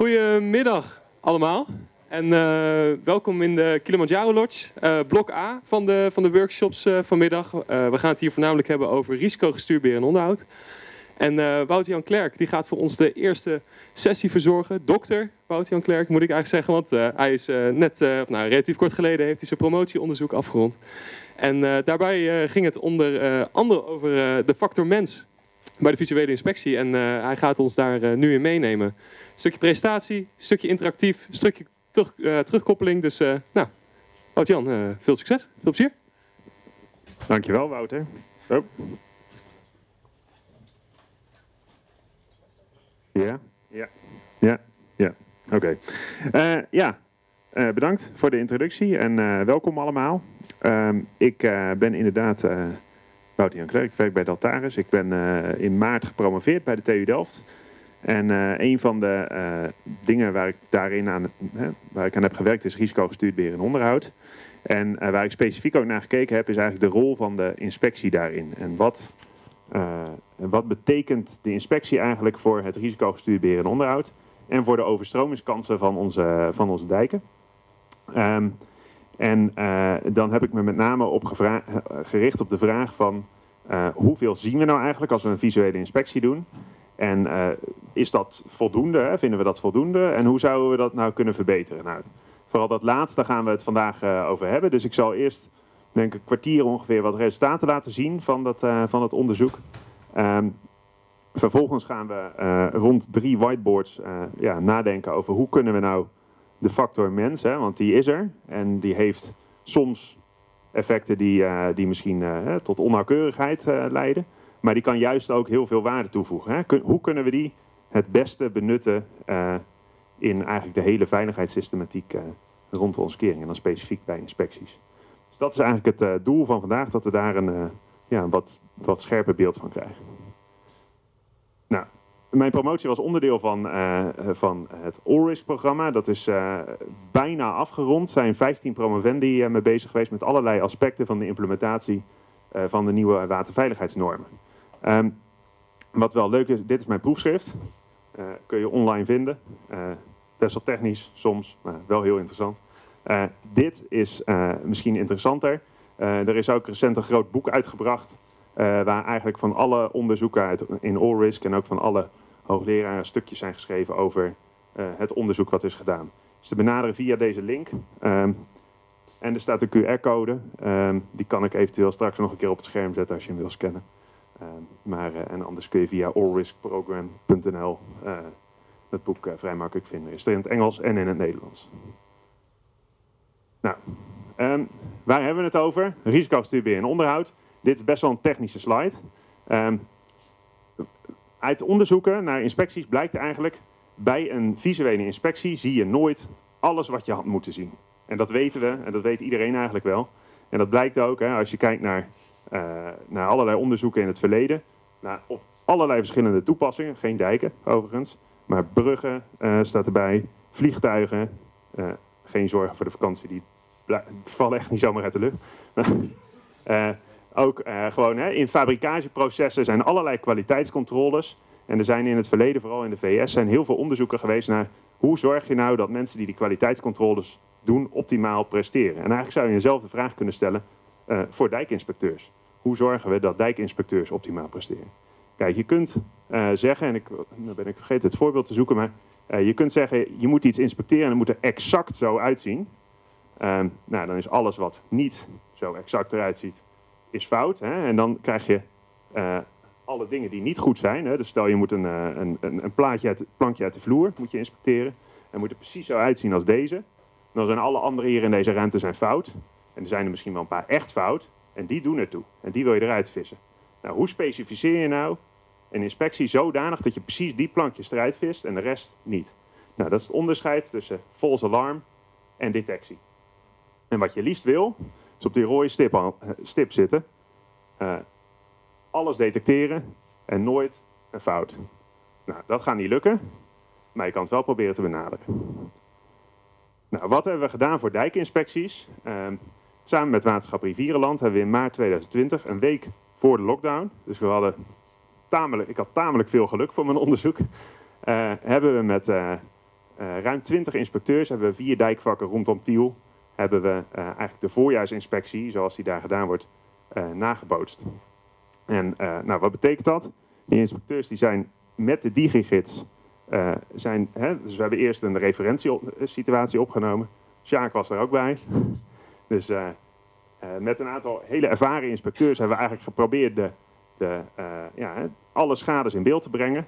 Goedemiddag allemaal en eh, welkom in de Kilimanjaro Lodge, eh, blok A van de, van de workshops eh, vanmiddag. We gaan het hier voornamelijk hebben over risicogestuurd beheer en onderhoud. En Wouter-Jan Klerk die gaat voor ons de eerste sessie verzorgen. Dokter Wouter-Jan Klerk moet ik eigenlijk zeggen, want hij is net, nou, relatief kort geleden heeft hij zijn promotieonderzoek afgerond. En daarbij ging het onder andere over de factor mens bij de visuele inspectie. En eh, hij gaat ons daar eh, nu in meenemen. Een stukje presentatie, stukje interactief, stukje terug, eh, terugkoppeling. Dus eh nou, Wout-Jan, eh, veel succes, veel plezier. Dankjewel, Wouter. Oh. Ja, ja, ja, ja. Oké. Eh, ja, eh, bedankt voor de introductie en eh, welkom allemaal. Ehm, ik eh, ben inderdaad Wouter Jan Klerk, ik werk bij Deltaris. Ik ben eh, in maart gepromoveerd bij de TU Delft. En eh, een van de eh, dingen waar ik daarin aan, hè, waar ik aan heb gewerkt is risicogestuurd beheer en onderhoud. En waar ik specifiek ook naar gekeken heb, is eigenlijk de rol van de inspectie daarin. En wat, wat betekent de inspectie eigenlijk voor het risicogestuurd beheer en onderhoud? En voor de overstromingskansen van onze, van onze dijken. Ehm, en eh, dan heb ik me met name op eh, gericht op de vraag van eh, hoeveel zien we nou eigenlijk als we een visuele inspectie doen? En is dat voldoende? Vinden we dat voldoende? En hoe zouden we dat nou kunnen verbeteren? Nou, vooral dat laatste gaan we het vandaag over hebben. Dus ik zal eerst, denk ik, een kwartier ongeveer wat resultaten laten zien van dat, van het onderzoek. Ehm, vervolgens gaan we rond drie whiteboards ja, nadenken over hoe kunnen we nou de factor mens, hè, want die is er. En die heeft soms effecten die, eh, die misschien eh, tot onnauwkeurigheid eh, leiden. Maar die kan juist ook heel veel waarde toevoegen. Hè. Hoe kunnen we die het beste benutten in eigenlijk de hele veiligheidssystematiek rond onze kering. En dan specifiek bij inspecties. Dus dat is eigenlijk het doel van vandaag, dat we daar een, ja, wat, wat scherper beeld van krijgen. Mijn promotie was onderdeel van, eh, van het All-Risk-programma. Dat is eh, bijna afgerond. Er zijn 15 promovendi eh, mee bezig geweest met allerlei aspecten van de implementatie van de nieuwe waterveiligheidsnormen. Ehm, wat wel leuk is, dit is mijn proefschrift. Kun je online vinden. Best wel technisch soms, maar wel heel interessant. Dit is misschien interessanter. Er is ook recent een groot boek uitgebracht. waar eigenlijk van alle onderzoeken uit, in All Risk en ook van alle hoogleraren stukjes zijn geschreven over eh, het onderzoek wat is gedaan. Dus te benaderen via deze link. Ehm, en er staat een QR-code. Ehm, die kan ik eventueel straks nog een keer op het scherm zetten als je hem wil scannen. Ehm, maar, eh, en anders kun je via allriskprogram.nl eh het boek eh, vrij makkelijk vinden. Is er in het Engels en in het Nederlands. Nou, waar hebben we het over? Risicostuur beheer en onderhoud. Dit is best wel een technische slide. Uit onderzoeken naar inspecties blijkt eigenlijk... bij een visuele inspectie zie je nooit alles wat je had moeten zien. En dat weten we, en dat weet iedereen eigenlijk wel. En dat blijkt ook hè, als je kijkt naar, eh, naar allerlei onderzoeken in het verleden. Naar op allerlei verschillende toepassingen. Geen dijken, overigens. Maar bruggen eh, staat erbij. Vliegtuigen. eh, geen zorgen voor de vakantie, die vallen echt niet zomaar uit de lucht. Ook eh, gewoon hè, in fabrikageprocessen zijn allerlei kwaliteitscontroles. En er zijn in het verleden, vooral in de VS, zijn heel veel onderzoeken geweest naar hoe zorg je nou dat mensen die die kwaliteitscontroles doen optimaal presteren. En eigenlijk zou je dezelfde vraag kunnen stellen eh, voor dijkinspecteurs. Hoe zorgen we dat dijkinspecteurs optimaal presteren? Kijk, je kunt eh, zeggen, en ik, dan ben ik vergeten het voorbeeld te zoeken, maar je kunt zeggen, je moet iets inspecteren en het moet er exact zo uitzien. Ehm, nou, dan is alles wat niet zo exact eruit ziet, is fout. Hè? En dan krijg je eh, alle dingen die niet goed zijn. Hè? Dus stel je moet een, eh, een, een, plaatje plankje uit de vloer moet je inspecteren. En moet er precies zo uitzien als deze. Dan zijn alle andere hier in deze ruimte zijn fout. En er zijn er misschien wel een paar echt fout. En die doen ertoe. En die wil je eruit vissen. Nou, hoe specificeer je nou een inspectie zodanig dat je precies die plankjes eruit vist en de rest niet? Nou, dat is het onderscheid tussen false alarm en detectie. En wat je liefst wil, is op die rode stip, stip zitten. Eh, alles detecteren en nooit een fout. Nou, dat gaat niet lukken, maar je kan het wel proberen te benaderen. Nou, wat hebben we gedaan voor dijkinspecties? Ehm, samen met Waterschap Rivierenland hebben we in maart 2020, een week voor de lockdown, dus we hadden tamelijk, ik had tamelijk veel geluk voor mijn onderzoek, eh, hebben we met, eh, ruim 20 inspecteurs hebben we vier dijkvakken rondom Tiel. Hebben we eigenlijk de voorjaarsinspectie, zoals die daar gedaan wordt, nagebootst. En nou, wat betekent dat? Die inspecteurs die zijn met de DigiGids zijn, hè, dus we hebben eerst een referentiesituatie opgenomen. Sjaak was er ook bij. Dus met een aantal hele ervaren inspecteurs hebben we eigenlijk geprobeerd de, de, ja, alle schades in beeld te brengen.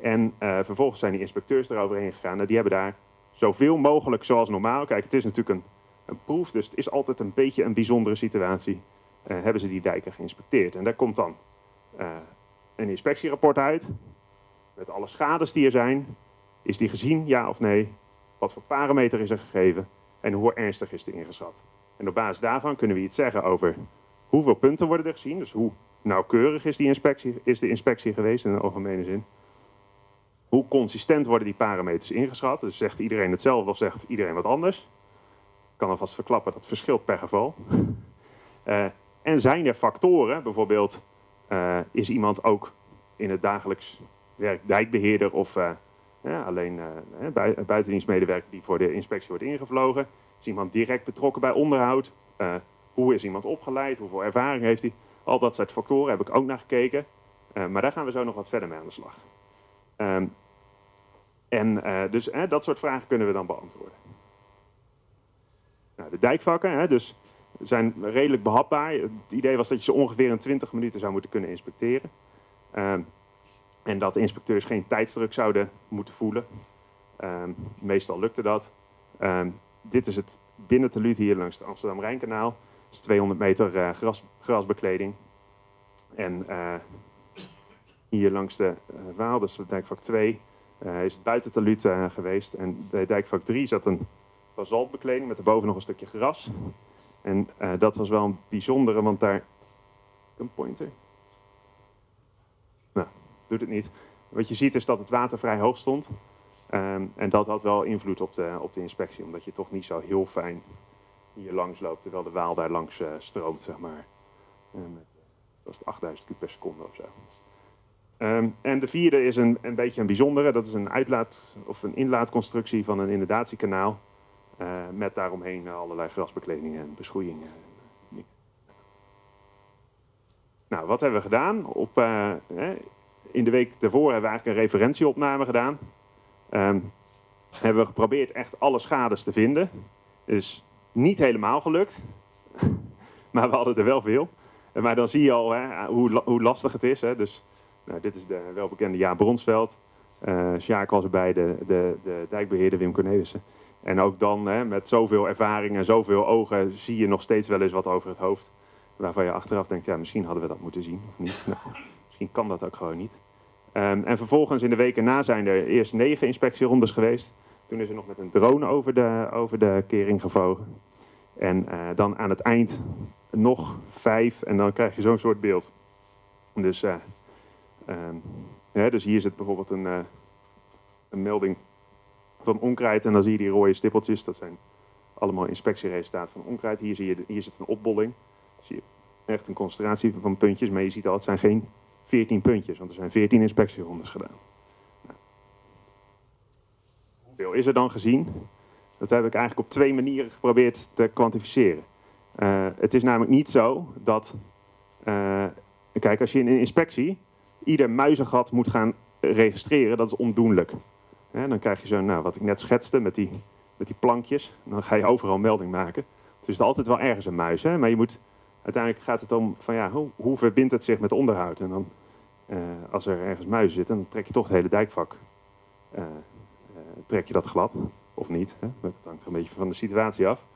En vervolgens zijn die inspecteurs eroverheen gegaan. En die hebben daar zoveel mogelijk zoals normaal. Kijk, het is natuurlijk een, een proef, dus het is altijd een beetje een bijzondere situatie. hebben ze die dijken geïnspecteerd. En daar komt dan een inspectierapport uit met alle schades die er zijn. Is die gezien, ja of nee? Wat voor parameter is er gegeven? En hoe ernstig is die ingeschat? En op basis daarvan kunnen we iets zeggen over hoeveel punten worden er gezien. Dus hoe nauwkeurig is, die inspectie, is de inspectie geweest in de algemene zin. Hoe consistent worden die parameters ingeschat? Dus zegt iedereen hetzelfde of zegt iedereen wat anders? Kan alvast verklappen, dat verschilt per geval. Uh, en zijn er factoren, bijvoorbeeld uh, is iemand ook in het dagelijks werkt dijkbeheerder of ja, alleen buitendienstmedewerker die voor de inspectie wordt ingevlogen. Is iemand direct betrokken bij onderhoud? Hoe is iemand opgeleid? Hoeveel ervaring heeft hij? Al dat soort factoren heb ik ook naar gekeken. maar daar gaan we zo nog wat verder mee aan de slag. Um, en dus dat soort vragen kunnen we dan beantwoorden. Nou, de dijkvakken hè, dus zijn redelijk behapbaar. Het idee was dat je ze ongeveer in 20 minuten zou moeten kunnen inspecteren. Um, en dat de inspecteurs geen tijdsdruk zouden moeten voelen. Um, meestal lukte dat. Um, dit is het binnenteluut hier langs het Amsterdam-Rijnkanaal. Dat is 200 meter uh, gras, grasbekleding. En uh, hier langs de uh, Waal, dus dijkvak 2, is het buitenteluut geweest. En bij dijkvak 3 zat een basaltbekleding met erboven nog een stukje gras. En dat was wel een bijzondere, want daar... Een pointer doet het niet. Wat je ziet is dat het water vrij hoog stond. Um, en dat had wel invloed op de, op de inspectie, omdat je toch niet zo heel fijn hier langs loopt, terwijl de Waal daar langs uh, stroomt, zeg maar. Dat is 8000 kub per seconde of zo. Um, en de vierde is een, een beetje een bijzondere. Dat is een uitlaat of een inlaatconstructie van een inundatiekanaal. Uh, met daaromheen allerlei grasbekledingen en beschoeiingen. Nou, wat hebben we gedaan? Op, in de week daarvoor hebben we eigenlijk een referentieopname gedaan. Um, hebben we geprobeerd echt alle schades te vinden. Is niet helemaal gelukt. maar we hadden er wel veel. Maar dan zie je al hè, hoe, hoe, lastig het is. Hè. Dus, nou, dit is de welbekende Jaap Bronsveld. Uh, Sjaak was erbij, de, de, de dijkbeheerder Wim Cornelissen. En ook dan hè, met zoveel ervaring en zoveel ogen zie je nog steeds wel eens wat over het hoofd. Waarvan je achteraf denkt, ja, misschien hadden we dat moeten zien of niet. Nou, misschien kan dat ook gewoon niet. Um, en vervolgens in de weken na zijn er eerst negen inspectierondes geweest. Toen is er nog met een drone over de, over de kering gevlogen. En uh, dan aan het eind nog vijf en dan krijg je zo'n soort beeld. Dus, um, ja, dus hier zit bijvoorbeeld een, uh, een melding van onkruid en dan zie je die rode stippeltjes. Dat zijn allemaal inspectieresultaten van onkruid. Hier, zie je, hier zit een opbolling. Zie je echt een concentratie van puntjes, maar je ziet al, het zijn geen 14 puntjes, want er zijn 14 inspectierondes gedaan. Nou. Hoeveel is er dan gezien? Dat heb ik eigenlijk op twee manieren geprobeerd te kwantificeren. Uh, het is namelijk niet zo dat, uh, kijk, als je in een inspectie ieder muizengat moet gaan registreren, dat is ondoenlijk. Dan krijg je zo, nou, wat ik net schetste met die, met die plankjes, dan ga je overal melding maken. Dus is altijd wel ergens een muis, hè? maar je moet uiteindelijk gaat het om van ja, hoe, hoe verbindt het zich met onderhoud? En dan, uh, als er ergens muizen zitten, dan trek je toch het hele dijkvak. Uh, uh, trek je dat glad of niet? Hè? Dat hangt een beetje van de situatie af.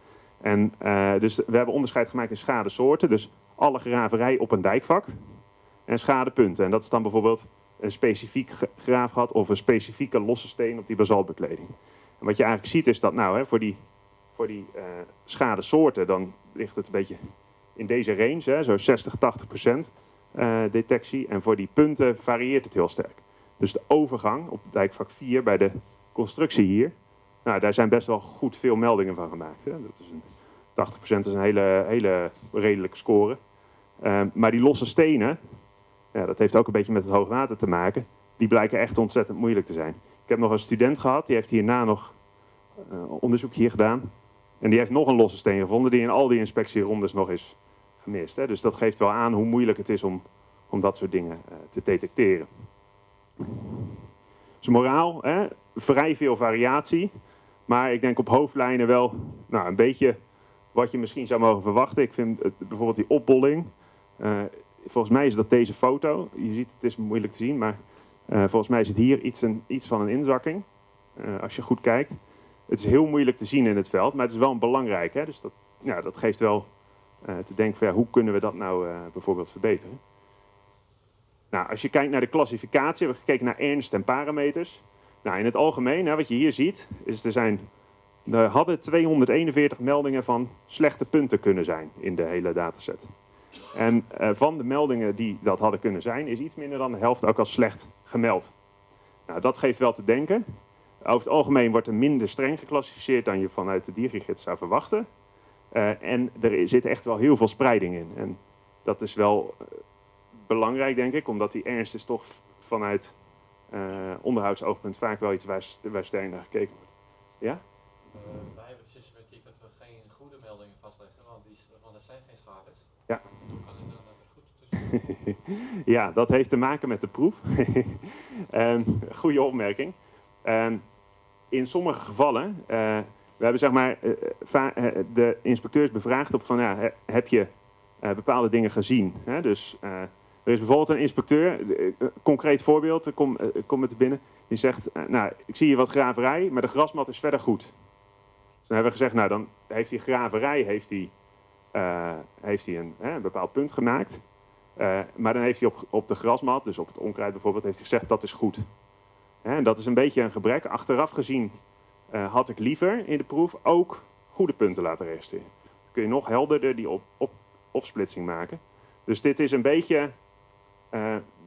En dus we hebben onderscheid gemaakt in schadesoorten. Dus alle graverij op een dijkvak en schadepunten. En dat is dan bijvoorbeeld een specifiek graafgat of een specifieke losse steen op die basaltbekleding. En wat je eigenlijk ziet is dat nou, hè, voor die, voor die schadesoorten, dan ligt het een beetje in deze range, hè, zo 60, 80 procent uh, detectie. En voor die punten varieert het heel sterk. Dus de overgang op dijkvak 4 bij de constructie hier, nou, daar zijn best wel goed veel meldingen van gemaakt. Hè. Dat is een, 80% is een hele, hele redelijke score. Uh, maar die losse stenen, ja, dat heeft ook een beetje met het hoogwater te maken, die blijken echt ontzettend moeilijk te zijn. Ik heb nog een student gehad, die heeft hierna nog onderzoek hier gedaan. En die heeft nog een losse steen gevonden die in al die inspectierondes nog is gemist. Hè. Dus dat geeft wel aan hoe moeilijk het is om, om dat soort dingen te detecteren. Dus moraal, hè, vrij veel variatie. Maar ik denk op hoofdlijnen wel nou, een beetje wat je misschien zou mogen verwachten. Ik vind bijvoorbeeld die opbolling. Uh, volgens mij is dat deze foto. Je ziet, het is moeilijk te zien, maar uh, volgens mij zit hier iets, een, iets van een inzakking. Uh, als je goed kijkt. Het is heel moeilijk te zien in het veld, maar het is wel belangrijk. Hè? Dus dat, ja, dat geeft wel te denken van hoe kunnen we dat nou bijvoorbeeld verbeteren. Nou, als je kijkt naar de klassificatie, hebben we gekeken naar ernst en parameters. Nou, in het algemeen, hè, wat je hier ziet, is er zijn er hadden 241 meldingen van slechte punten kunnen zijn in de hele dataset. En uh, van de meldingen die dat hadden kunnen zijn, is iets minder dan de helft ook als slecht gemeld. Nou, dat geeft wel te denken. Over het algemeen wordt er minder streng geclassificeerd dan je vanuit de DigiGids zou verwachten. Uh, en er zit echt wel heel veel spreiding in. En dat is wel uh, belangrijk, denk ik, omdat die ernst is toch vanuit onderhoudsoogpunt vaak wel iets waar, waar sterk naar gekeken wordt. Ja? Uh, wij hebben de systematiek dat we geen goede meldingen vastleggen, want, die, er zijn geen schades. Ja. Ja, dat heeft te maken met de proef. um, goede opmerking. Um, in sommige gevallen, uh, we hebben zeg maar uh, de inspecteurs bevraagd op van ja, heb je bepaalde dingen gezien? Hè? Dus er is bijvoorbeeld een inspecteur, concreet voorbeeld, kom, kom met binnen, die zegt, nou ik zie hier wat graverij, maar de grasmat is verder goed. Dus dan hebben we gezegd, nou dan heeft die graverij heeft uh, heeft hij een, hè, bepaald punt gemaakt. Uh, maar dan heeft hij op, op de grasmat, dus op het onkruid bijvoorbeeld, heeft hij gezegd dat is goed. Hè, en dat is een beetje een gebrek. Achteraf gezien uh, had ik liever in de proef ook goede punten laten registreren. Dan kun je nog helderder die op, op, opsplitsing maken. Dus dit is een beetje,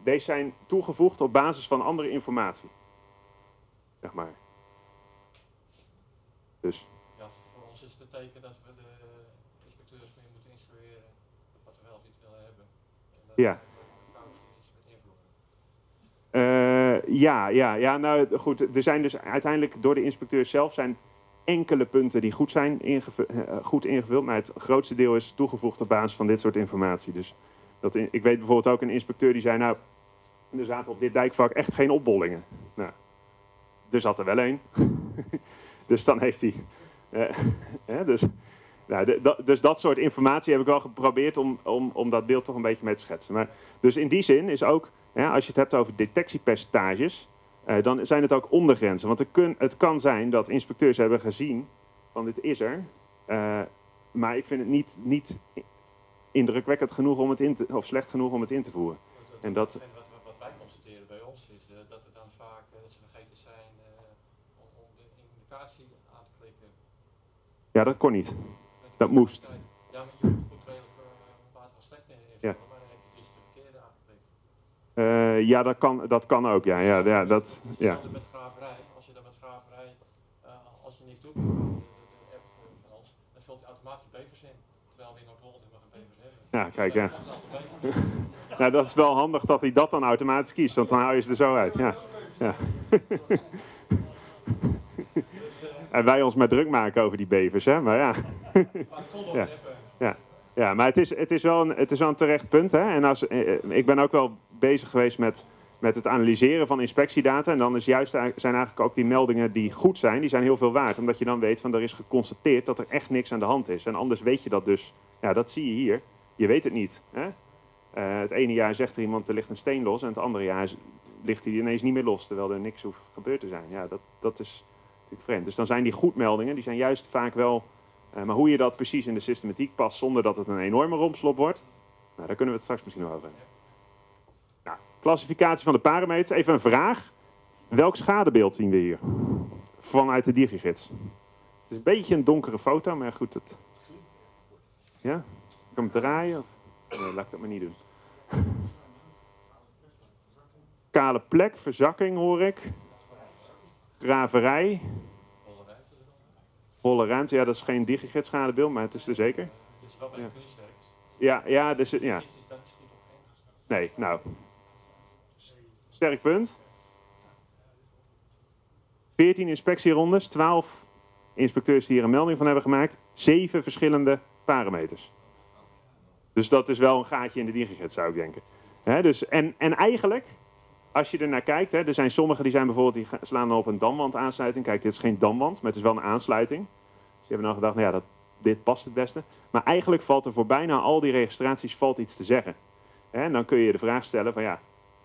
deze zijn toegevoegd op basis van andere informatie. Zeg maar. Dus teken dat we de inspecteurs meer moeten instrueren wat we wel of niet willen hebben. Ja. Uh, ja, ja, ja, nou goed. Er zijn dus uiteindelijk door de inspecteur zelf zijn enkele punten die goed zijn ingevuld, uh, goed ingevuld, maar het grootste deel is toegevoegd op basis van dit soort informatie. Dus dat ik weet bijvoorbeeld ook een inspecteur die zei, nou, er zaten op dit dijkvak echt geen opbollingen. Nou, er zat er wel één. dus dan heeft hij dus, nou, dus dat soort informatie heb ik wel geprobeerd om, om, om dat beeld toch een beetje mee te schetsen. Maar, dus in die zin is ook, ja, als je het hebt over detectiepercentages, uh, dan zijn het ook ondergrenzen. Want kun, het kan zijn dat inspecteurs hebben gezien van dit is er, uh, maar ik vind het niet, niet indrukwekkend genoeg om het in te, of slecht genoeg om het in te voeren. En dat, wat, wij constateren bij ons is uh, dat het dan vaak dat ze vergeten zijn om, om de indicatie aan te klikken ja, dat kon niet. Dat moest. Ja, maar je moet goed regelen op basis van slechte invullen, ja. maar heb je dus de verkeerde aangeklikt. Uh, ja, dat kan, dat kan ook, ja. ja, ja dat, ja. met graverij, als je dan met graverij, uh, als je niks doet, de, de app van ons, dan vult hij automatisch bevers in. Terwijl we in Noord-Holland helemaal geen bevers hebben. Ja, kijk, ja. nou, dat is wel handig dat hij dat dan automatisch kiest, want dan hou je ze er zo uit. Ja. ja. En wij ons maar druk maken over die bevers, hè? Maar ja. ja. ja. Ja, maar het is, het is, wel, een, het is wel een terecht punt. Hè? En als, eh, ik ben ook wel bezig geweest met, met het analyseren van inspectiedata. En dan is juist, zijn eigenlijk ook die meldingen die goed zijn, die zijn heel veel waard. Omdat je dan weet van er is geconstateerd dat er echt niks aan de hand is. En anders weet je dat dus. Ja, dat zie je hier. Je weet het niet. Hè? Uh, het ene jaar zegt er iemand er ligt een steen los. En het andere jaar ligt hij ineens niet meer los. Terwijl er niks hoeft gebeurd te zijn. Ja, dat, dat is Dus dan zijn die goedmeldingen, die zijn juist vaak wel... Uh, maar hoe je dat precies in de systematiek past zonder dat het een enorme rompslop wordt, nou, daar kunnen we het straks misschien over hebben. Nou, klassificatie van de parameters. Even een vraag. Welk schadebeeld zien we hier? Vanuit de digigids. Het is een beetje een donkere foto, maar goed. Het... Ja? Ik kan hem draaien? Nee, laat ik dat maar niet doen. Kale plek, verzakking hoor ik. Graverij. Holle ruimte, ja, dat is geen digigit schadebeeld, maar het is er zeker. Het is wel bij ja. kunstwerks. Ja, ja, dus, ja. Nee, nou. Sterk punt. 14 inspectierondes, 12 inspecteurs die hier een melding van hebben gemaakt, zeven verschillende parameters. Dus dat is wel een gaatje in de digigids, zou ik denken. Dus, en, en eigenlijk, als je er naar kijkt, hè, er zijn sommigen die zijn bijvoorbeeld, die slaan dan op een damwand aansluiting. Kijk, dit is geen damwand, maar het is wel een aansluiting. Dus hebben dan gedacht, nou ja, dat, dit past het beste. Maar eigenlijk valt er voor bijna al die registraties valt iets te zeggen. En dan kun je de vraag stellen van ja,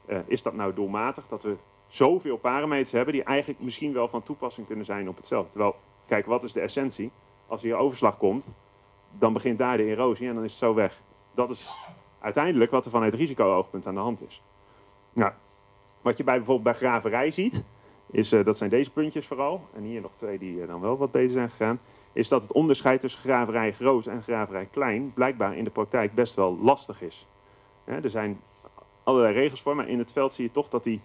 eh, is dat nou doelmatig dat we zoveel parameters hebben die eigenlijk misschien wel van toepassing kunnen zijn op hetzelfde. Terwijl, kijk, wat is de essentie? Als hier overslag komt, dan begint daar de erosie en dan is het zo weg. Dat is uiteindelijk wat er vanuit risico-oogpunt aan de hand is. Nou, wat je bij bijvoorbeeld bij graverij ziet, is, eh, dat zijn deze puntjes vooral, en hier nog twee die eh, dan wel wat beter zijn gegaan, is dat het onderscheid tussen graverij groot en graverij klein blijkbaar in de praktijk best wel lastig is. Er zijn allerlei regels voor, maar in het veld zie je toch dat die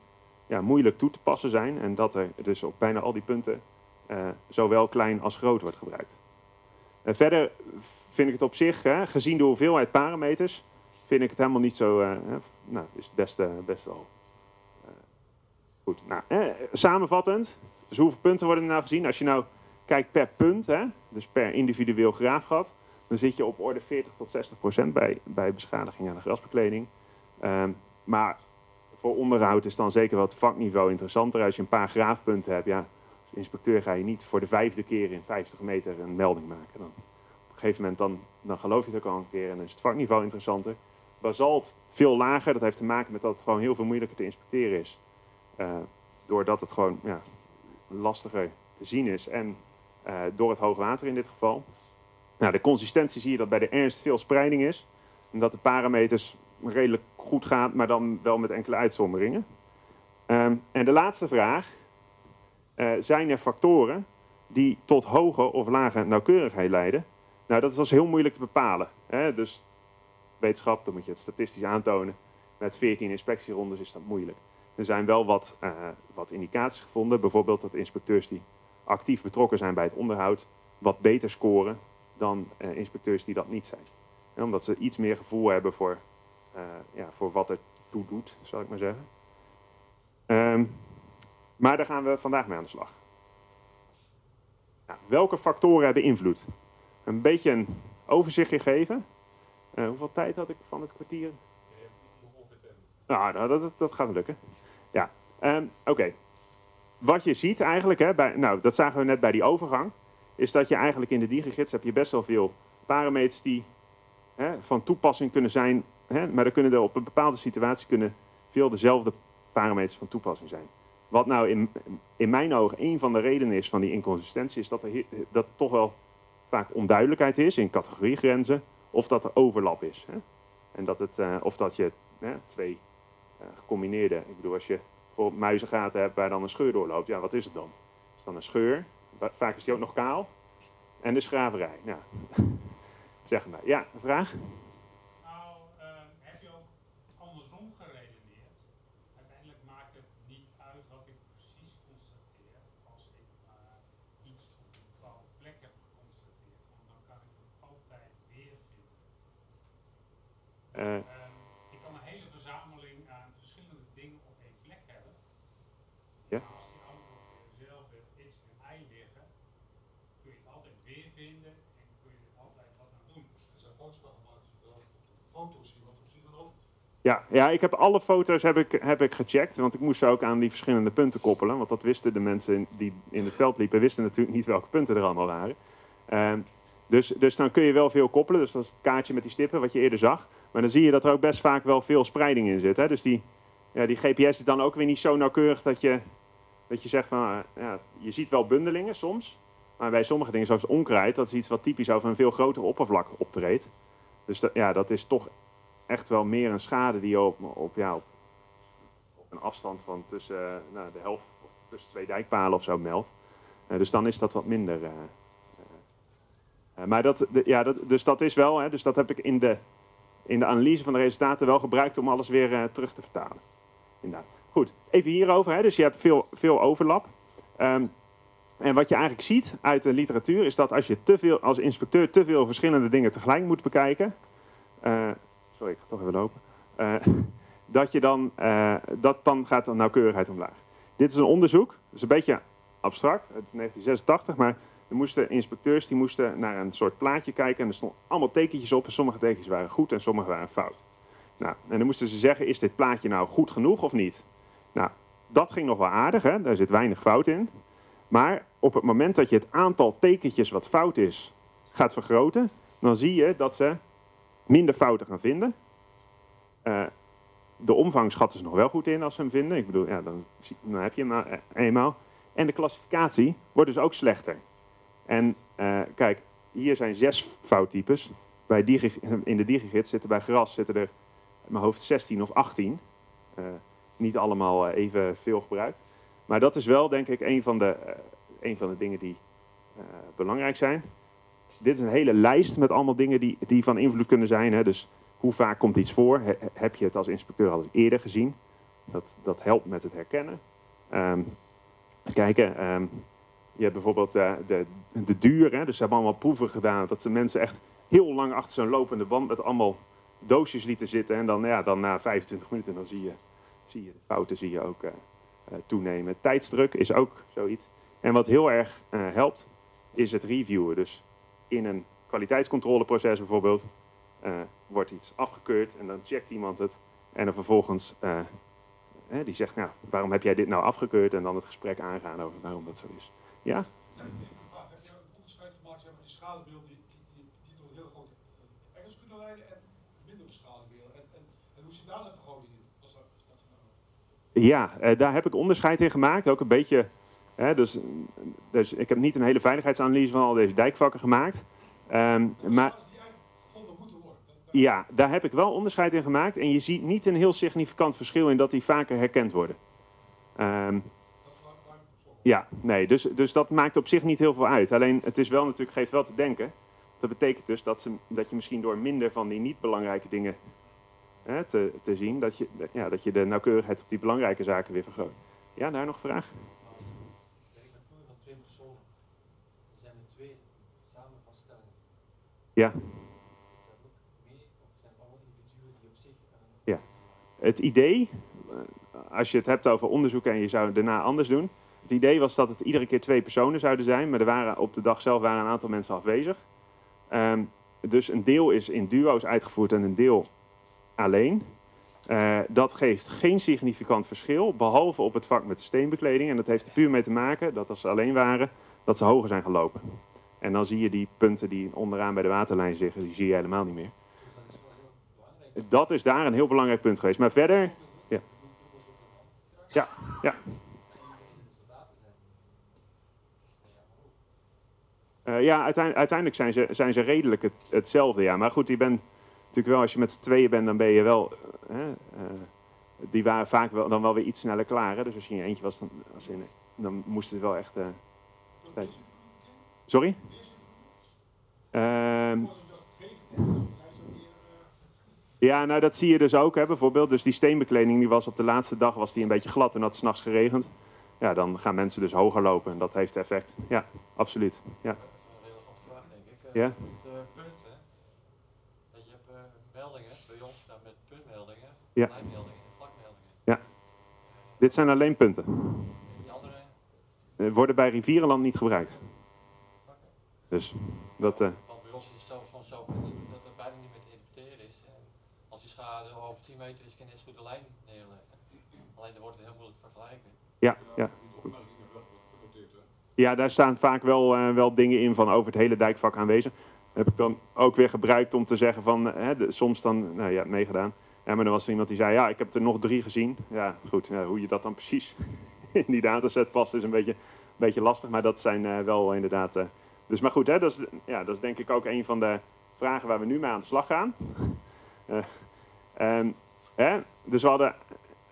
ja, moeilijk toe te passen zijn en dat er dus op bijna al die punten eh, zowel klein als groot wordt gebruikt. En verder vind ik het op zich, hè, gezien de hoeveelheid parameters, vind ik het helemaal niet zo, nou, is best, best wel Nou, eh, samenvattend, dus hoeveel punten worden er nou gezien? Als je nou kijkt per punt, hè, dus per individueel graafgat, dan zit je op orde 40 tot 60 procent bij, bij beschadiging aan de grasbekleding. Ehm, maar voor onderhoud is dan zeker wel het vakniveau interessanter. Als je een paar graafpunten hebt, ja, als inspecteur ga je niet voor de vijfde keer in 50 meter een melding maken. Dan, op een gegeven moment dan, dan geloof je ook al een keer en dan is het vakniveau interessanter. Basalt veel lager, dat heeft te maken met dat het gewoon heel veel moeilijker te inspecteren is. Eh, doordat het gewoon ja, lastiger te zien is en eh, door het hoogwater in dit geval. Nou, de consistentie zie je dat bij de ernst veel spreiding is. En dat de parameters redelijk goed gaan, maar dan wel met enkele uitzonderingen. Ehm, en de laatste vraag. eh, zijn er factoren die tot hoge of lage nauwkeurigheid leiden? Nou, dat is als heel moeilijk te bepalen. Hè? Dus wetenschap, dan moet je het statistisch aantonen. Met 14 inspectierondes is dat moeilijk. Er zijn wel wat, eh, wat indicaties gevonden. Bijvoorbeeld dat inspecteurs die actief betrokken zijn bij het onderhoud wat beter scoren dan eh, inspecteurs die dat niet zijn. En omdat ze iets meer gevoel hebben voor, eh, ja, voor wat er toe doet, zal ik maar zeggen. Ehm, maar daar gaan we vandaag mee aan de slag. Welke factoren hebben invloed? Een beetje een overzichtje geven. Hoeveel tijd had ik van het kwartier? Nou, nou, dat, dat, gaat lukken. Ja, Ehm, oké. Wat je ziet eigenlijk, hè, bij, nou, dat zagen we net bij die overgang, is dat je eigenlijk in de digigids heb je best wel veel parameters die hè, van toepassing kunnen zijn, hè, maar er kunnen er op een bepaalde situatie kunnen veel dezelfde parameters van toepassing zijn. Wat nou in, in mijn ogen een van de redenen is van die inconsistentie, is dat er, dat toch wel vaak onduidelijkheid is in categoriegrenzen, of dat er overlap is. Hè. En dat het, eh, of dat je twee gecombineerde, ik bedoel als je bijvoorbeeld muizengaten hebt waar dan een scheur doorloopt, ja wat is het dan? Is dan een scheur, Va- vaak is die ook nog kaal, en de schraverij. Nou, zeg maar. Ja, een vraag? Nou, ehm, heb je ook andersom geredeneerd? Uiteindelijk maakt het niet uit wat ik precies constateer als ik maar iets op een bepaalde plek heb geconstateerd, want dan kan ik het altijd weer vinden. Eh, ik kan een hele verzameling aan verschillende dingen op één plek hebben. Ja. Maar Als die allemaal op dezelfde x en y liggen, kun je het altijd weer vinden en kun je er altijd wat aan doen. Er zijn foto's van gemaakt, dus wel foto's zien, want op zich dan ook. Ja, ja, ik heb alle foto's heb ik, heb ik gecheckt, want ik moest ze ook aan die verschillende punten koppelen. Want dat wisten de mensen die in het veld liepen, wisten natuurlijk niet welke punten er allemaal waren. Ehm, dus, dus dan kun je wel veel koppelen, dus dat is het kaartje met die stippen wat je eerder zag. Maar dan zie je dat er ook best vaak wel veel spreiding in zit. Hè? Dus die, ja, die GPS is dan ook weer niet zo nauwkeurig dat je, dat je zegt van, eh, ja, je ziet wel bundelingen soms. Maar bij sommige dingen, zoals onkruid, dat is iets wat typisch over een veel groter oppervlak optreedt. Dus ja, dat is toch echt wel meer een schade die je op, op, ja, op, een afstand van tussen eh, nou, de helft of tussen twee dijkpalen of zo meldt. Eh, dus dan is dat wat minder. eh, maar dat, ja, dat, dus dat is wel, hè, dus dat heb ik in de, in de analyse van de resultaten wel gebruikt om alles weer terug te vertalen. Inderdaad. Goed, even hierover. Hè, dus je hebt veel, veel overlap. Ehm, en wat je eigenlijk ziet uit de literatuur is dat als je te veel, als inspecteur te veel verschillende dingen tegelijk moet bekijken. Sorry, ik ga toch even lopen. eh, dat, je dan, eh, dat dan gaat de nauwkeurigheid omlaag. Dit is een onderzoek, dat is een beetje abstract, uit 1986, maar Er moesten inspecteurs die moesten naar een soort plaatje kijken en er stonden allemaal tekentjes op en sommige tekentjes waren goed en sommige waren fout. Nou, en dan moesten ze zeggen, is dit plaatje nou goed genoeg of niet? Nou, dat ging nog wel aardig, hè? daar zit weinig fout in. Maar op het moment dat je het aantal tekentjes wat fout is gaat vergroten, dan zie je dat ze minder fouten gaan vinden. Eh, de omvang schatten ze nog wel goed in als ze hem vinden. Ik bedoel, ja, dan, heb je hem eh, eenmaal. En de klassificatie wordt dus ook slechter. En eh, kijk, hier zijn zes fouttypes. Bij digi, in de DigiGit zitten bij gras zitten er in mijn hoofd 16 of 18. Eh, niet allemaal even veel gebruikt. Maar dat is wel, denk ik, een van de, een van de dingen die belangrijk zijn. Dit is een hele lijst met allemaal dingen die, die van invloed kunnen zijn. Hè. Dus hoe vaak komt iets voor? He- heb je het als inspecteur al eens eerder gezien? Dat, dat helpt met het herkennen. Ehm, kijken, ehm, je hebt bijvoorbeeld eh, de, de duur. Hè. Dus ze hebben allemaal proeven gedaan dat ze mensen echt heel lang achter zo'n lopende band met allemaal doosjes lieten zitten. En dan, ja, dan na 25 minuten dan zie je, zie je de fouten zie je ook eh, eh, toenemen. Tijdsdruk is ook zoiets. En wat heel erg helpt, is het reviewen. Dus in een kwaliteitscontroleproces bijvoorbeeld eh, wordt iets afgekeurd en dan checkt iemand het. En dan vervolgens, eh, hè, die zegt, nou, waarom heb jij dit nou afgekeurd? En dan het gesprek aangaan over waarom dat zo is. Ja? Heb je een onderscheid gemaakt maar, die schadebeelden die, die, die, tot heel grote ergens kunnen leiden en mindere schadebeelden? En, en, en hoe zit daar de verhouding in? Ja, eh, daar heb ik onderscheid in gemaakt. Ook een beetje. Hè, dus, dus ik heb niet een hele veiligheidsanalyse van al deze dijkvakken gemaakt. Ehm, maar ja, daar heb ik wel onderscheid in gemaakt. En je ziet niet een heel significant verschil in dat die vaker herkend worden. Zoek. ja, nee, dus, dus dat maakt op zich niet heel veel uit. Alleen het is wel natuurlijk, geeft wel te denken. Dat betekent dus dat, ze, dat je misschien door minder van die niet belangrijke dingen hè, te, te zien, dat je, ja, dat je de nauwkeurigheid op die belangrijke zaken weer vergroot. Ja, daar nog een vraag? werk met puur van twee personen. Er zijn er twee samen vaststellen. Ja. Is dat ook mee of zijn het allemaal individuen die op zich een Ja. Het idee, eh, als je het hebt over onderzoeken en je zou het daarna anders doen. Het idee was dat het iedere keer twee personen zouden zijn, maar er waren op de dag zelf waren een aantal mensen afwezig. Ehm, dus een deel is in duo's uitgevoerd en een deel alleen. Eh, dat geeft geen significant verschil, behalve op het vak met de steenbekleding. En dat heeft er puur mee te maken dat als ze alleen waren, dat ze hoger zijn gelopen. En dan zie je die punten die onderaan bij de waterlijn zitten, die zie je helemaal niet meer. Dat is daar een heel belangrijk punt geweest. Maar verder, ja. Ja, ja. Eh, ja, uiteindelijk, zijn, ze, zijn ze redelijk het, hetzelfde, ja. Maar goed, je bent natuurlijk wel, als je met z'n tweeën bent, dan ben je wel... eh, die waren vaak wel, dan wel weer iets sneller klaar. Hè? Dus als je in je eentje was, dan, dan moest het wel echt... tijd. Sorry? Ehm, eh, Ja, nou dat zie je dus ook, hè, bijvoorbeeld. Dus die steenbekleding die was op de laatste dag was die een beetje glad en had s'nachts geregend. Ja, dan gaan mensen dus hoger lopen en dat heeft effect. Ja, absoluut. Ja. Even een relevante vraag, denk ik. Ja? De punten. Dat je hebt eh, meldingen, bij ons staan met puntmeldingen, Ja. lijnmeldingen en vlakmeldingen. Ja. Dit zijn alleen punten. En die andere, Eh, worden bij Rivierenland niet gebruikt. Dus dat... eh, Want bij ons is het zo van zo dat het bijna niet meer te interpreteren is. En als die schade over 10 meter is, kan je net goed de lijn neerleggen. Alleen dan wordt het heel moeilijk vergelijken. ja, ja. Ja, daar staan vaak wel, eh, wel dingen in van over het hele dijkvak aanwezig. heb ik dan ook weer gebruikt om te zeggen van, eh, hè, de- soms dan, nou ja, meegedaan. Ja, maar dan was er iemand die zei, ja, ik heb er nog drie gezien. Ja, goed, ja, hoe je dat dan precies in die dataset past is een beetje, beetje lastig, maar dat zijn eh, wel inderdaad... dus maar goed, hè, dat, is, ja, dat is denk ik ook een van de vragen waar we nu mee aan de slag gaan. Eh, en, hè, dus we hadden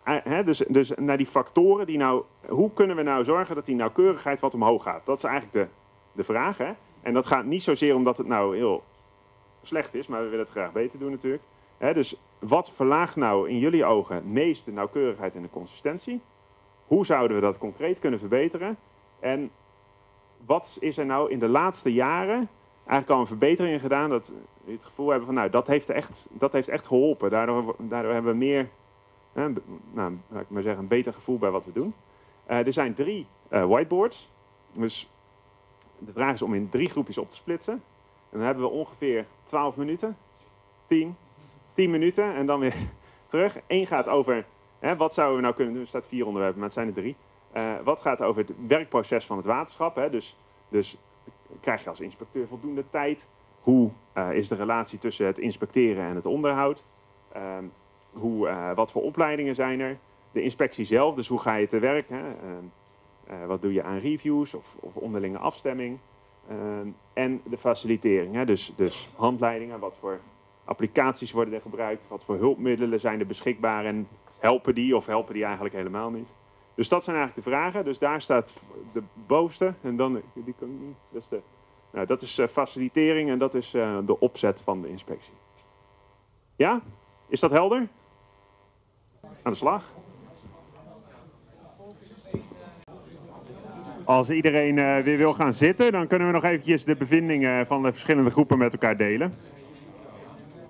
eh, dus, dus naar die factoren die nou, hoe kunnen we nou zorgen dat die nauwkeurigheid wat omhoog gaat? Dat is eigenlijk de, de vraag. Hè? En dat gaat niet zozeer omdat het nou heel slecht is, maar we willen het graag beter doen natuurlijk. Dus wat verlaagt nou in jullie ogen meest de nauwkeurigheid en de consistentie? Hoe zouden we dat concreet kunnen verbeteren? En wat is er nou in de laatste jaren eigenlijk al een verbetering in gedaan dat we het gevoel hebben van nou dat heeft echt, dat heeft echt geholpen. Daardoor, hebben we meer nou, laat ik maar zeggen, een beter gevoel bij wat we doen. Eh, er zijn drie eh, whiteboards. Dus de vraag is om in drie groepjes op te splitsen. En dan hebben we ongeveer 12 minuten, 10, 10 minuten en dan weer terug. Eén gaat over hè, wat zouden we nou kunnen doen. Er staat vier onderwerpen, maar het zijn er drie. Eh, wat gaat over het werkproces van het waterschap? Hè? Dus, dus krijg je als inspecteur voldoende tijd? Hoe eh, is de relatie tussen het inspecteren en het onderhoud? Ehm, hoe, eh, wat voor opleidingen zijn er? De inspectie zelf, dus hoe ga je te werk? Hè? Ehm, eh, wat doe je aan reviews of, of onderlinge afstemming? Ehm, en de facilitering, hè? Dus, dus handleidingen, wat voor applicaties worden er gebruikt? Wat voor hulpmiddelen zijn er beschikbaar en helpen die of helpen die eigenlijk helemaal niet? Dus dat zijn eigenlijk de vragen. Dus daar staat de bovenste en dan, die kan niet, dat is nou, dat is eh, facilitering en dat is eh, de opzet van de inspectie. Ja? Is dat helder? Aan de slag. Als iedereen eh, weer wil gaan zitten, dan kunnen we nog eventjes de bevindingen van de verschillende groepen met elkaar delen.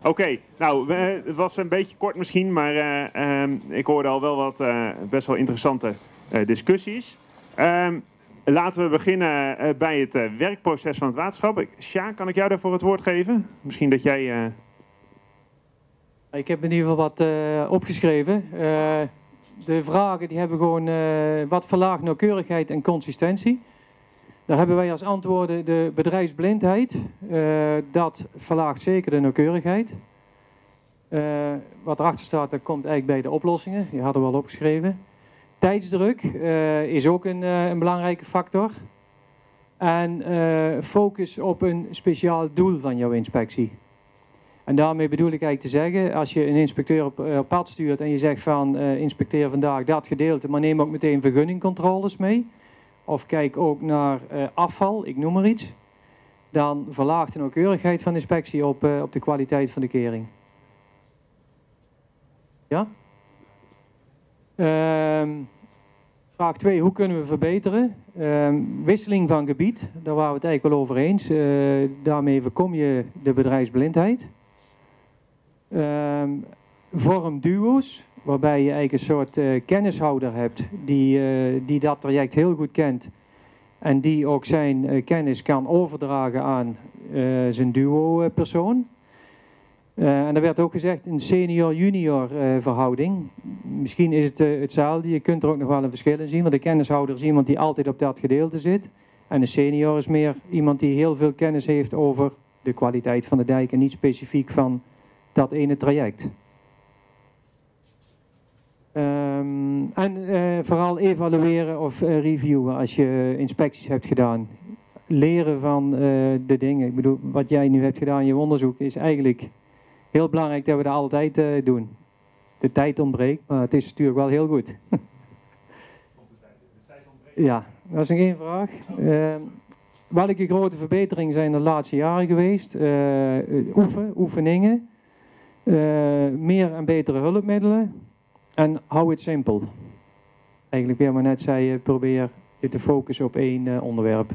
Oké, nou, het was een beetje kort misschien, maar eh, ehm, ik hoorde al wel wat eh, best wel interessante eh, discussies. Ehm, laten we beginnen bij het werkproces van het waterschap. Sja, kan ik jou daarvoor het woord geven? Misschien dat jij... Ik heb in ieder geval wat opgeschreven. De vragen die hebben gewoon wat verlaagt nauwkeurigheid en consistentie. Daar hebben wij als antwoorden de bedrijfsblindheid. Eh, dat verlaagt zeker de nauwkeurigheid. Eh, wat erachter staat, dat komt eigenlijk bij de oplossingen. Die hadden we al opgeschreven. Tijdsdruk eh, is ook een, een belangrijke factor. En focus op een speciaal doel van jouw inspectie. En daarmee bedoel ik eigenlijk te zeggen, als je een inspecteur op, op pad stuurt en je zegt van inspecteer vandaag dat gedeelte, maar neem ook meteen vergunningcontroles mee. Of kijk ook naar eh, afval, ik noem maar iets. Dan verlaagt de nauwkeurigheid van inspectie op, eh, op de kwaliteit van de kering. Ja? Ehm, vraag 2, hoe kunnen we verbeteren? Ehm, wisseling van gebied, daar waren we het eigenlijk wel over eens. Eh, daarmee voorkom je de bedrijfsblindheid. Ehm, vorm duo's, waarbij je eigenlijk een soort eh, kennishouder hebt die, eh, die dat traject heel goed kent en die ook zijn eh, kennis kan overdragen aan zijn duo-persoon. En er werd ook gezegd een senior-junior verhouding. Misschien is het hetzelfde, je kunt er ook nog wel een verschil in zien, want de kennishouder is iemand die altijd op dat gedeelte zit. En de senior is meer iemand die heel veel kennis heeft over de kwaliteit van de dijk en niet specifiek van dat ene traject. Ehm, en eh, vooral evalueren of eh, reviewen als je inspecties hebt gedaan. Leren van eh, de dingen. Ik bedoel, wat jij nu hebt gedaan in je onderzoek is eigenlijk heel belangrijk dat we dat altijd doen. De tijd ontbreekt, maar het is natuurlijk wel heel goed. ja, dat is nog één vraag. Ehm, welke grote verbeteringen zijn de laatste jaren geweest? Oefen, oefeningen. Meer en betere hulpmiddelen. En hou het simpel. Eigenlijk weer maar net zei probeer je te focussen op één eh, onderwerp.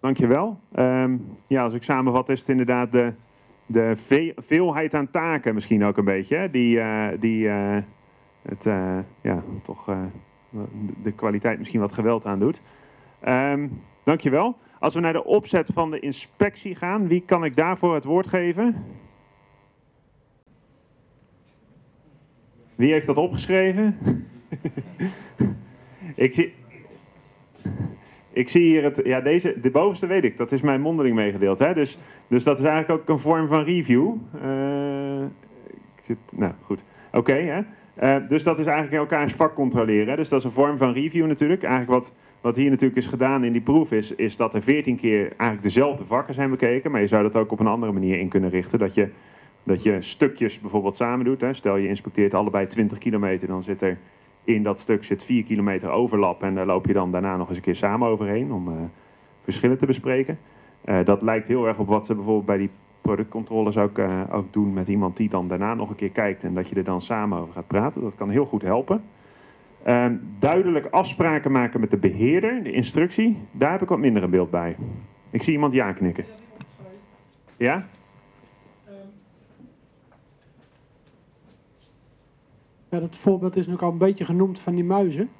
Dankjewel. Ehm ja, als ik samenvat is het inderdaad de, de ve- veelheid aan taken misschien ook een beetje. Hè? Die, eh, die eh, het, ja, toch de kwaliteit misschien wat geweld aan doet. Ehm dankjewel. Als we naar de opzet van de inspectie gaan, wie kan ik daarvoor het woord geven? Wie heeft dat opgeschreven? ik zie... Ik zie hier het, ja, deze, de bovenste weet ik, dat is mijn mondeling meegedeeld. Hè? Dus, dus dat is eigenlijk ook een vorm van review. Eh, ik zit, nou, goed. Oké, hè? Eh, dus dat is eigenlijk elkaars vak controleren. Hè? Dus dat is een vorm van review natuurlijk. Eigenlijk wat, wat hier natuurlijk is gedaan in die proef is, is dat er veertien keer eigenlijk dezelfde vakken zijn bekeken. Maar je zou dat ook op een andere manier in kunnen richten. Dat je, dat je stukjes bijvoorbeeld samen doet. Hè? Stel je inspecteert allebei 20 kilometer, dan zit er in dat stuk zit 4 kilometer overlap en daar loop je dan daarna nog eens een keer samen overheen om eh, verschillen te bespreken. Eh, dat lijkt heel erg op wat ze bijvoorbeeld bij die productcontroles ook, eh, ook doen met iemand die dan daarna nog een keer kijkt en dat je er dan samen over gaat praten. Dat kan heel goed helpen. Ehm, duidelijk afspraken maken met de beheerder, de instructie, daar heb ik wat minder een beeld bij. Ik zie iemand ja knikken. Ja? Ja, dat voorbeeld is natuurlijk al een beetje genoemd van die muizen.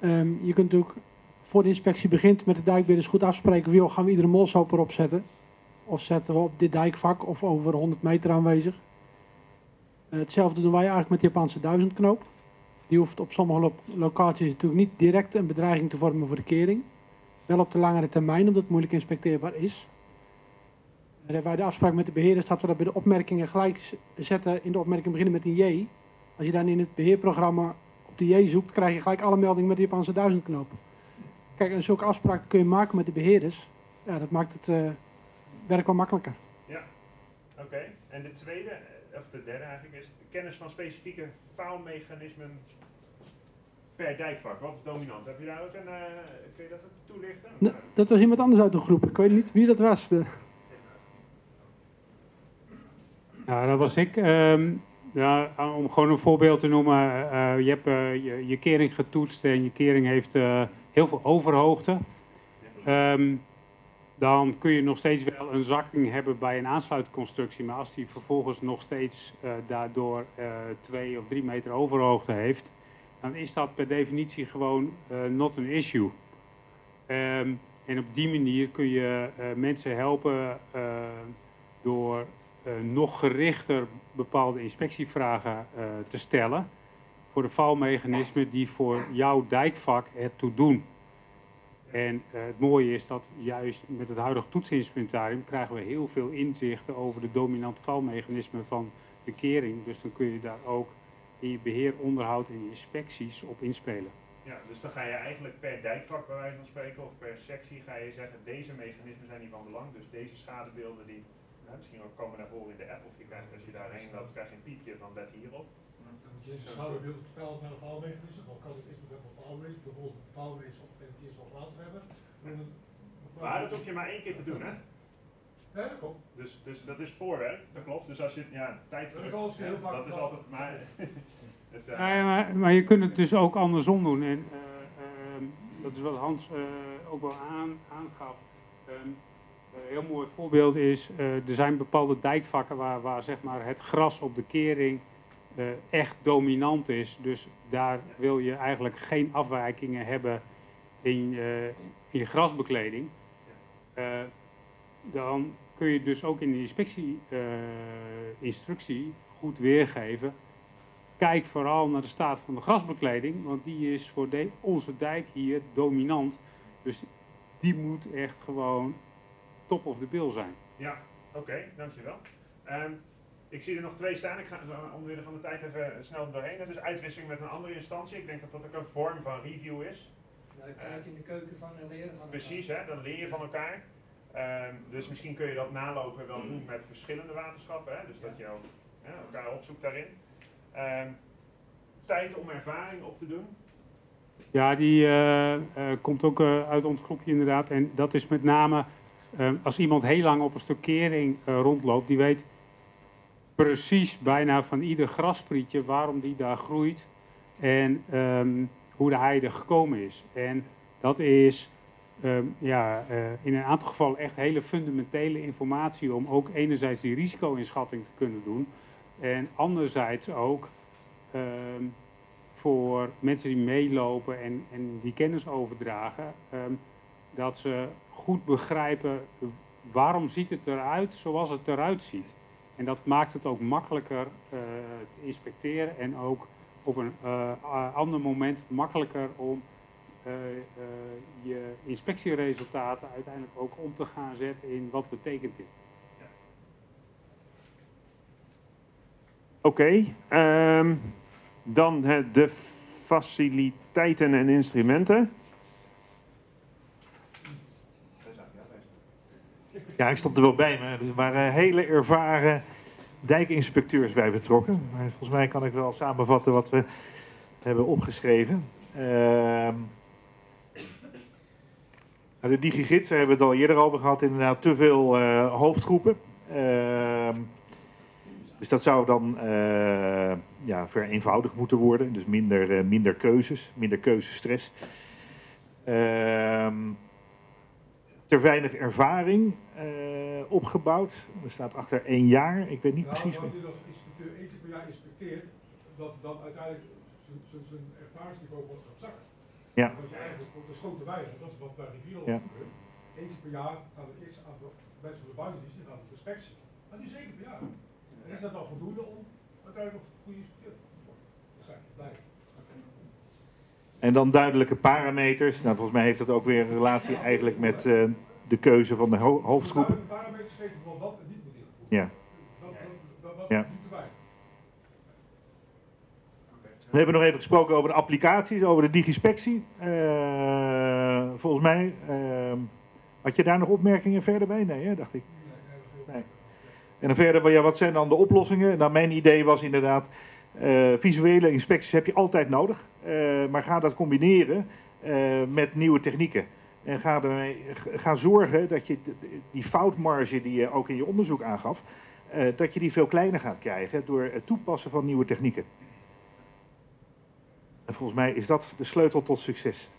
Ehm, je kunt ook voor de inspectie begint met de dijkbeheerders goed afspreken joh, gaan we iedere molshoop erop zetten? Of zetten we op dit dijkvak of over 100 meter aanwezig? Eh, hetzelfde doen wij eigenlijk met de Japanse duizendknoop. Die hoeft op sommige lo- locaties natuurlijk niet direct een bedreiging te vormen voor de kering. Wel op de langere termijn, omdat het moeilijk inspecteerbaar is. Dan hebben wij de afspraak met de beheerders dat we dat bij de opmerkingen gelijk zetten. In de opmerking beginnen met een J. Als je dan in het beheerprogramma op de J zoekt, krijg je gelijk alle meldingen met de Japanse duizendknoop. Kijk, en zulke afspraken kun je maken met de beheerders. Ja, dat maakt het eh, werk wel makkelijker. Oké, en de tweede, eh, of de derde eigenlijk, is de kennis van specifieke faalmechanismen per dijkvak. Wat is dominant? Heb je daar ook een, eh, kun je dat toelichten? Nee, dat was iemand anders uit de groep. Ik weet niet wie dat was. De- Ja, dat was ik. Ehm, ja, om gewoon een voorbeeld te noemen. eh, je hebt eh, je, kering getoetst en je kering heeft eh, heel veel overhoogte. Ehm, dan kun je nog steeds wel een zakking hebben bij een aansluitconstructie. Maar als die vervolgens nog steeds eh, daardoor eh, twee of drie meter overhoogte heeft, dan is dat per definitie gewoon eh, not an issue. Ehm, en op die manier kun je eh, mensen helpen eh, door eh, nog gerichter bepaalde inspectievragen eh, te stellen voor de valmechanismen die voor jouw dijkvak ertoe doen. En eh, het mooie is dat juist met het huidige toetsinstrumentarium krijgen we heel veel inzichten over de dominante valmechanismen van de kering. Dus dan kun je daar ook in je beheer, onderhoud en inspecties op inspelen. Ja, dus dan ga je eigenlijk per dijkvak bij wijze van spreken of per sectie ga je zeggen deze mechanismen zijn niet van belang. Dus deze schadebeelden die nou, misschien ook komen naar voren in de app of je krijgt als je daarheen loopt krijg je een piepje van let hierop. Dan moet je eens een schouderbeeld vertellen met een faalmechanisme. Dan kan het eerst met een faalmechanisme, bijvoorbeeld een faalmechanisme op en eerst wat later hebben. Maar dat hoef je maar één keer te doen hè. Ja, dat klopt. Dus, dus dat is voorwerk, dat klopt. Dus als je, ja, tijdstruk, Dat is heel vaak dat is altijd, maar het, eh, Ja, maar, maar je kunt het dus ook andersom doen. En eh, ehm, dat is wat Hans eh, ook wel aan, aangaf. Ehm, een heel mooi voorbeeld is, eh, er zijn bepaalde dijkvakken waar, waar zeg maar, het gras op de kering eh, echt dominant is. Dus daar wil je eigenlijk geen afwijkingen hebben in, eh, in je grasbekleding. Dan kun je dus ook in de inspectie-instructie goed weergeven kijk vooral naar de staat van de grasbekleding, want die is voor de, onze dijk hier dominant. Dus die moet echt gewoon top of the bill zijn. Ja, oké, dankjewel. Ehm ik zie er nog twee staan. Ik ga er omwille van de tijd even snel doorheen. Dus uitwisseling met een andere instantie. Ik denk dat dat ook een vorm van review is. Kan je in de keuken van en leren van Precies, hè? dan leer je van elkaar. Ehm, dus misschien kun je dat nalopen wel doen met verschillende waterschappen. Hè? Dus dat je ook, hè, elkaar opzoekt daarin. Ehm, tijd om ervaring op te doen. Ja, die eh, eh, komt ook eh, uit ons groepje inderdaad. En dat is met name eh, als iemand heel lang op een stuk kering eh, rondloopt, die weet precies bijna van ieder grasprietje waarom die daar groeit en ehm, hoe de heide gekomen is. En dat is ehm, ja, eh, in een aantal gevallen echt hele fundamentele informatie om ook enerzijds die risico-inschatting te kunnen doen en anderzijds ook ehm, voor mensen die meelopen en, en die kennis overdragen, ehm, dat ze goed begrijpen waarom ziet het eruit zoals het eruit ziet. En dat maakt het ook makkelijker eh, te inspecteren en ook op een eh, ander moment makkelijker om eh, je inspectieresultaten uiteindelijk ook om te gaan zetten in wat betekent dit. Oké, ehm, dan de faciliteiten en instrumenten. Ja, ik stond er wel bij, maar er waren hele ervaren dijkinspecteurs bij betrokken. Maar volgens mij kan ik wel samenvatten wat we hebben opgeschreven. Nou, de digigidsen hebben we het al eerder over gehad, inderdaad te veel eh, hoofdgroepen. Ehm, dus dat zou dan eh, ja, vereenvoudigd moeten worden. Dus minder, eh, minder keuzes, minder keuzestress. Ehm te weinig ervaring eh, opgebouwd. Er staat achter één jaar. Ik weet niet Nou, precies. Als je als inspecteur één keer per jaar inspecteert, dat dan uiteindelijk zijn- ervaringsniveau wordt gaat zakken. Ja. Dat je eigenlijk op de schoten wijze, dat is wat bij rivier Ja. gebeurt. Eén keer per jaar gaan er eerst aantal mensen van de buitendienst, die gaan op inspectie. Maar nu zeker per jaar. En is dat dan voldoende om uiteindelijk nog goede inspecteur te worden? Dat zijn we blij. En dan duidelijke parameters. Nou, volgens mij heeft dat ook weer een relatie eigenlijk met eh, de keuze van de ho- hoofdgroep. Parameters geven wel wat en niet moet ingevoerd. Ja. Dat, dat, dat, dat Ja. We hebben nog even gesproken over de applicaties, over de digispectie. Eh, volgens mij, ehm, had je daar nog opmerkingen verder bij? Nee, hè, dacht ik. Nee. En dan verder, ja, wat zijn dan de oplossingen? Nou, mijn idee was inderdaad, visuele inspecties heb je altijd nodig. Eh, maar ga dat combineren eh, met nieuwe technieken. En ga, ermee, ga zorgen dat je die foutmarge die je ook in je onderzoek aangaf, eh, dat je die veel kleiner gaat krijgen door het toepassen van nieuwe technieken. En volgens mij is dat de sleutel tot succes.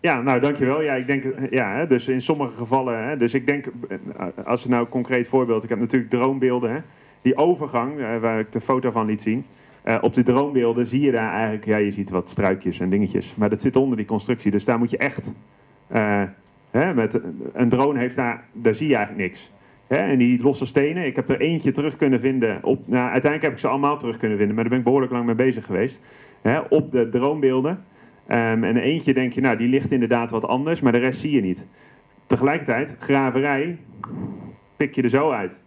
Ja, nou dankjewel. Ja, ik denk, eh, ja, dus in sommige gevallen, hè, dus ik denk, eh, als er nou een concreet voorbeeld, ik heb natuurlijk droombeelden, hè, die overgang, eh, waar ik de foto van liet zien, eh, op de droombeelden zie je daar eigenlijk, ja, je ziet wat struikjes en dingetjes, maar dat zit onder die constructie, dus daar moet je echt, eh, hè, met een drone heeft daar, daar zie je eigenlijk niks. Hè, en die losse stenen, ik heb er eentje terug kunnen vinden, op, nou, uiteindelijk heb ik ze allemaal terug kunnen vinden, maar daar ben ik behoorlijk lang mee bezig geweest, hè, op de droombeelden. Ehm, en eentje denk je, nou, die ligt inderdaad wat anders, maar de rest zie je niet. Tegelijkertijd, graverij, pik je er zo uit.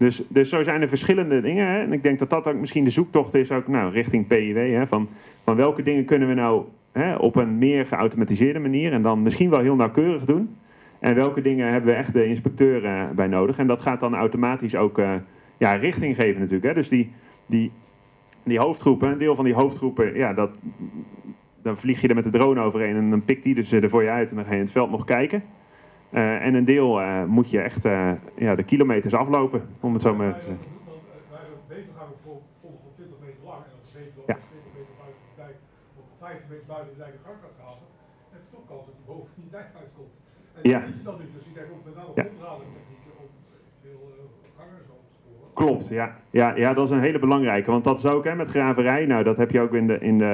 Dus, dus zo zijn er verschillende dingen. Hè? En ik denk dat dat ook misschien de zoektocht is, ook nou, richting PIW. Hè? Van, van welke dingen kunnen we nou hè, op een meer geautomatiseerde manier en dan misschien wel heel nauwkeurig doen. En welke dingen hebben we echt de inspecteur eh, bij nodig. En dat gaat dan automatisch ook eh, ja, richting geven natuurlijk. Hè? Dus die, die, die hoofdgroepen, een deel van die hoofdgroepen, ja, dat, dan vlieg je er met de drone overheen en dan pikt die dus eh, er voor je uit en dan ga je in het veld nog kijken. Eh, en een deel eh, moet je echt eh, ja, de kilometers aflopen, om het zo maar te zeggen. Bevergang vol- volgens van 20 meter lang en dat beter Ja. dan 20 meter buiten de dijk, of 15 meter buiten de dijk een gang gaat gehaald. En het toch kans dat hij boven die dijk uitkomt. En dat zie je dan nu, dus ik denk ook met name Ja. technieken om veel eh, gangen zo te sporen. Klopt, ja. Ja, ja, dat is een hele belangrijke. Want dat is ook hè, met graverij. Nou, dat heb je ook in de, in de,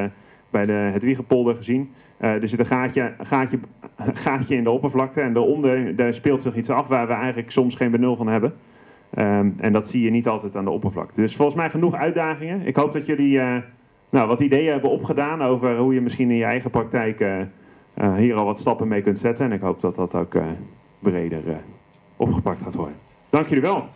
bij de Hedwiegepolder gezien. Eh, er zit een gaatje, gaatje, gaatje in de oppervlakte. En daaronder daar speelt zich iets af waar we eigenlijk soms geen benul van hebben. Ehm, en dat zie je niet altijd aan de oppervlakte. Dus volgens mij genoeg uitdagingen. Ik hoop dat jullie eh, nou, wat ideeën hebben opgedaan over hoe je misschien in je eigen praktijk eh, hier al wat stappen mee kunt zetten. En ik hoop dat dat ook breder opgepakt gaat worden. Dank jullie wel.